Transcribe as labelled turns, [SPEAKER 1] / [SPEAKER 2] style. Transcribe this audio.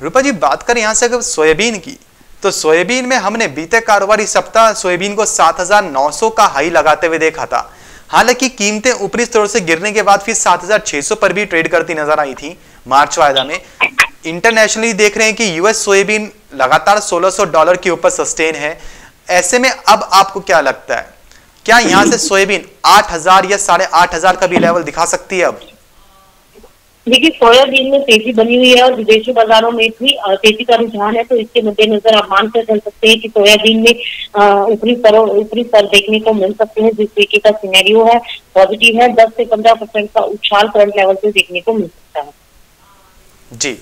[SPEAKER 1] रूपा जी बात करें यहाँ से अगर सोयाबीन की तो सोयाबीन में हमने बीते कारोबारी सप्ताह सोयाबीन को 7,900 का हाई लगाते हुए देखा था। हालाँकि कीमतें ऊपरी स्तर से गिरने के बाद फिर 7,600 पर भी ट्रेड करती नज़र आई थी मार्च वायदा में। इंटरनेशनली देख रहे हैं कि यूएस सोयाबीन लगातार 1600 डॉलर के ऊपर सस्टेन है। ऐसे में अब आपको क्या लगता है? क्या यहाँ से सोयाबीन 8000 या साढ़े आठ का भी लेवल दिखा सकती है अब?
[SPEAKER 2] देखिए, सोयाबीन में तेज़ी बनी हुई है और विदेशी बाजारों में भी तेज़ी का रुझान है तो इसके मद्देनजर आप मानकर चल सकते हैं कि सोयाबीन में ऊपरी स्तर ऊपरी स्तर देखने को मिल सकते हैं, जिस तरीके का सिनेरियो है पॉजिटिव है, दस से पंद्रह परसेंट का उछाल करंट लेवल से देखने को मिल सकता है।
[SPEAKER 1] जी।